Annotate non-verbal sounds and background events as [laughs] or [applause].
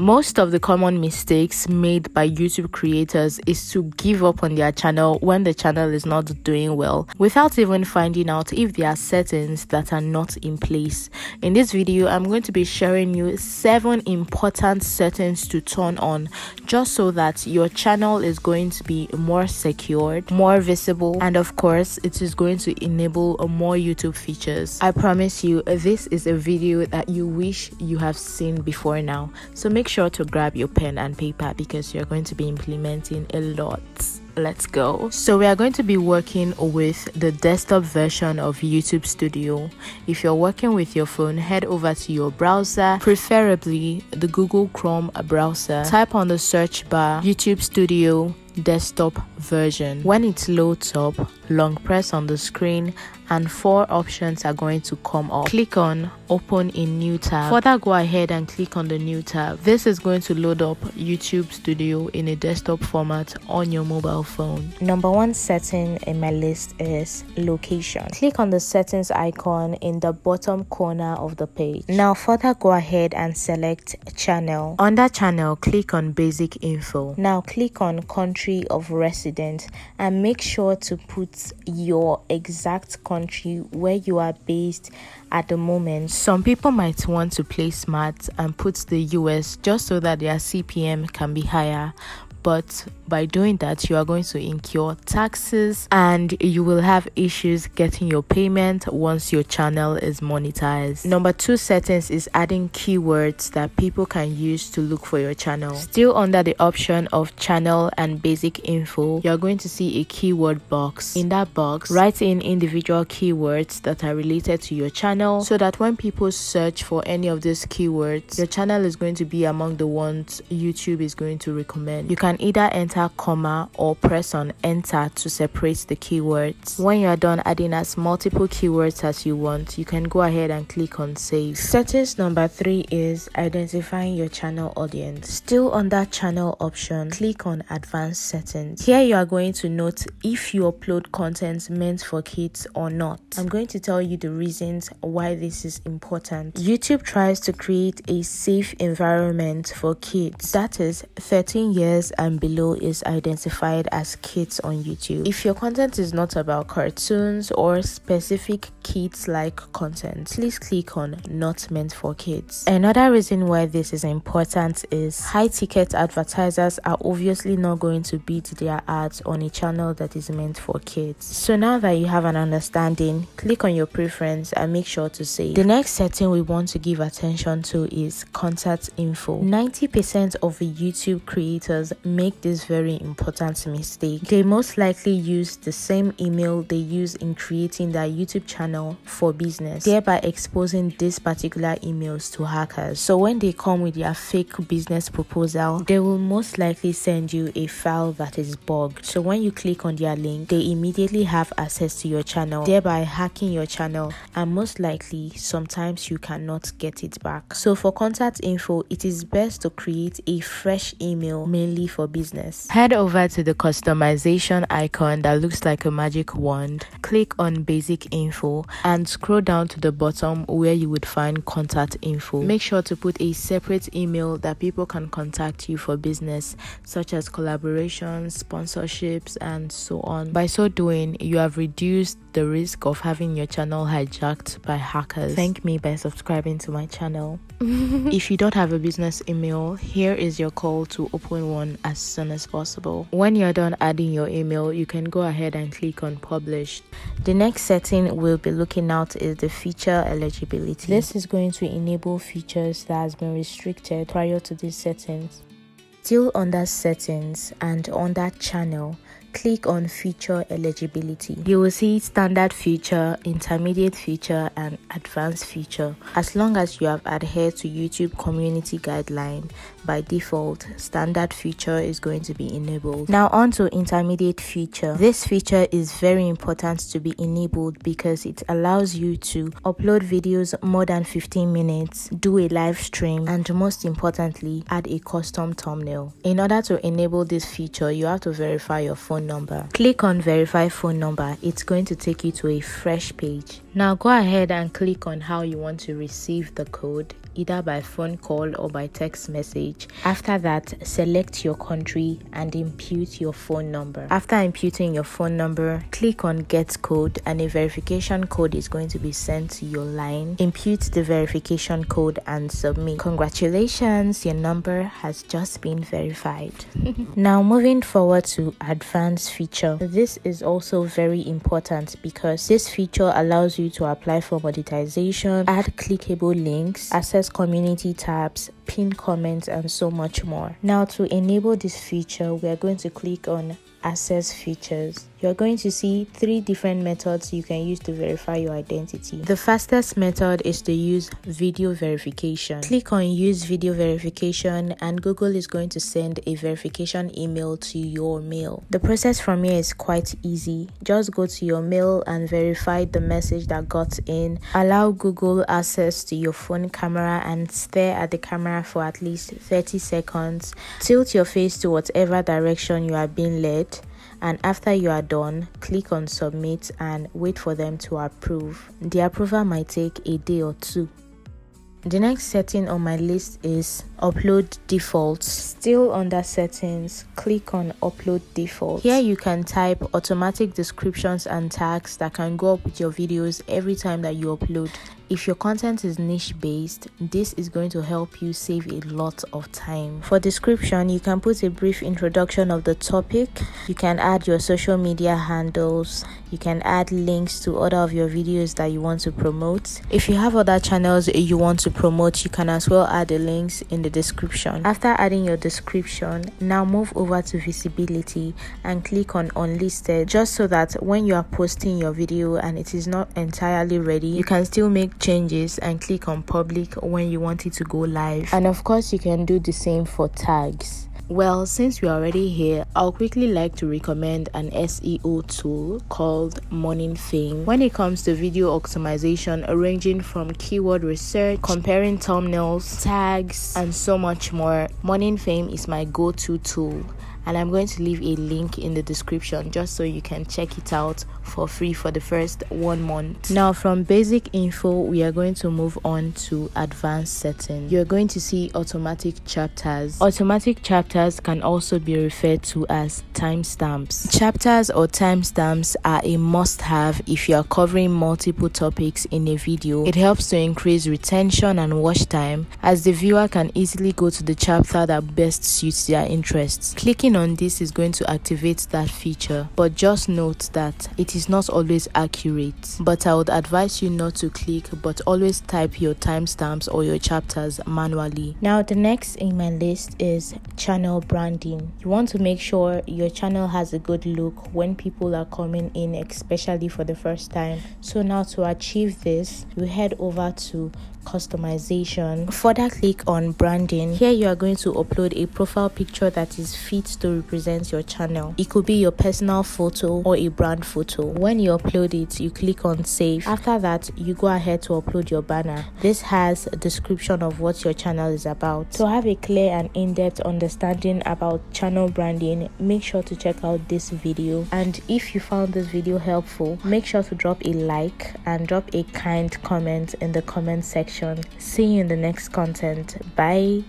Most of the common mistakes made by YouTube creators is to give up on their channel when the channel is not doing well without even finding out if there are settings that are not in place. In this video, I'm going to be sharing you 7 important settings to turn on just so that your channel is going to be more secured, more visible, and of course, it is going to enable more YouTube features. I promise you, this is a video that you wish you have seen before now. So make sure to grab your pen and paper because you're going to be implementing a lot. Let's go. So we are going to be working with the desktop version of youtube studio. If you're working with your phone head over to your browser preferably the google chrome browser. Type on the search bar youtube studio desktop version. When it loads up long press on the screen and four options are going to come up. Click on open a new tab. Further go ahead and click on the new tab. This is going to load up YouTube Studio in a desktop format on your mobile phone. Number one setting in my list is location. Click on the settings icon in the bottom corner of the page. Now further go ahead and select channel. Under channel, click on basic info. Now click on country of residence and make sure to put your exact country country where you are based at the moment. Some people might want to play smart and put the US just so that their CPM can be higher, but by doing that you are going to incur taxes and you will have issues getting your payment once your channel is monetized. Number two settings is adding keywords that people can use to look for your channel. Still under the option of channel and basic info you're going to see a keyword box. In that box write in individual keywords that are related to your channel so that when people search for any of these keywords your channel is going to be among the ones youtube is going to recommend. You can can either enter comma or press on enter to separate the keywords. When you are done adding as multiple keywords as you want, you can go ahead and click on save. Settings number three is identifying your channel audience. Still on that channel option, click on advanced settings. Here you are going to note if you upload content meant for kids or not. I'm going to tell you the reasons why this is important. YouTube tries to create a safe environment for kids that is 13 years and below is identified as kids on YouTube. If your content is not about cartoons or specific kids like content, please click on not meant for kids. Another reason why this is important is high ticket advertisers are obviously not going to beat their ads on a channel that is meant for kids. So now that you have an understanding, click on your preference and make sure to save. The next setting we want to give attention to is contact info. 90% of YouTube creators make this very important mistake. They most likely use the same email they use in creating their YouTube channel for business, thereby exposing these particular emails to hackers. So when they come with their fake business proposal, they will most likely send you a file that is bugged. So when you click on their link, they immediately have access to your channel, thereby hacking your channel, and most likely sometimes you cannot get it back. So for contact info, it is best to create a fresh email mainly for business. Head over to the customization icon that looks like a magic wand, click on basic info, and scroll down to the bottom where you would find contact info. Make sure to put a separate email that people can contact you for business, such as collaborations, sponsorships, and so on. By so doing, you have reduced the risk of having your channel hijacked by hackers. Thank me by subscribing to my channel. [laughs] if you don't have a business email, here is your call to open one as soon as possible. When you're done adding your email, you can go ahead and click on publish. The next setting we'll be looking at is the feature eligibility. This is going to enable features that has been restricted prior to these settings. Still under settings and under channel, click on feature eligibility. You will see standard feature, intermediate feature, and advanced feature. As long as you have adhered to YouTube community guideline, by default, standard feature is going to be enabled. Now on to intermediate feature. This feature is very important to be enabled because it allows you to upload videos more than 15 minutes, do a live stream, and most importantly, add a custom thumbnail. In order to enable this feature, you have to verify your phone number. Click on verify phone number. It's going to take you to a fresh page. Now go ahead and click on how you want to receive the code either by phone call or by text message. After that, select your country and impute your phone number. After imputing your phone number, click on Get Code and a verification code is going to be sent to your line. Impute the verification code and submit. Congratulations, your number has just been verified. [laughs] now, moving forward to advanced feature. This is also very important because this feature allows you to apply for monetization, add clickable links, access community tabs, pin comments, and so much more. Now, to enable this feature, we are going to click on access features you're going to see three different methods you can use to verify your identity. The fastest method is to use video verification. Click on use video verification and Google is going to send a verification email to your mail. The process from here is quite easy. Just go to your mail and verify the message that got in. Allow Google access to your phone camera and stare at the camera for at least 30 seconds. Tilt your face to whatever direction you are being led and after you are done click on submit and wait for them to approve the approval might take a day or two the next setting on my list is upload defaults. Still under settings, click on upload defaults. Here you can type automatic descriptions and tags that can go up with your videos every time that you upload. If your content is niche based, this is going to help you save a lot of time. For description, you can put a brief introduction of the topic. You can add your social media handles. You can add links to other of your videos that you want to promote. If you have other channels you want to promote, you can as well add the links in the description. After adding your description, now move over to visibility and click on unlisted just so that when you are posting your video and it is not entirely ready, you can still make changes and click on public when you want it to go live. And of course, you can do the same for tags. Well, since we're already here, I'll quickly like to recommend an SEO tool called Morning Fame. When it comes to video optimization, ranging from keyword research, comparing thumbnails, tags, and so much more, Morning Fame is my go to tool and I'm going to leave a link in the description just so you can check it out for free for the first one month. Now, from basic info, we are going to move on to advanced settings. You're going to see automatic chapters. Automatic chapters can also be referred to as timestamps. Chapters or timestamps are a must have if you are covering multiple topics in a video. It helps to increase retention and watch time as the viewer can easily go to the chapter that best suits their interests. Clicking on this is going to activate that feature, but just note that it is not always accurate. But I would advise you not to click, but always type your timestamps or your chapters manually. Now, the next in my list is channel branding. You want to make sure your channel has a good look when people are coming in, especially for the first time. So, now to achieve this, you head over to customization. Further click on branding. Here you are going to upload a profile picture that is fit to represent your channel. It could be your personal photo or a brand photo. When you upload it you click on save. After that you go ahead to upload your banner. This has a description of what your channel is about. To have a clear and in-depth understanding about channel branding make sure to check out this video. And if you found this video helpful make sure to drop a like and drop a kind comment in the comment section See you in the next content. Bye.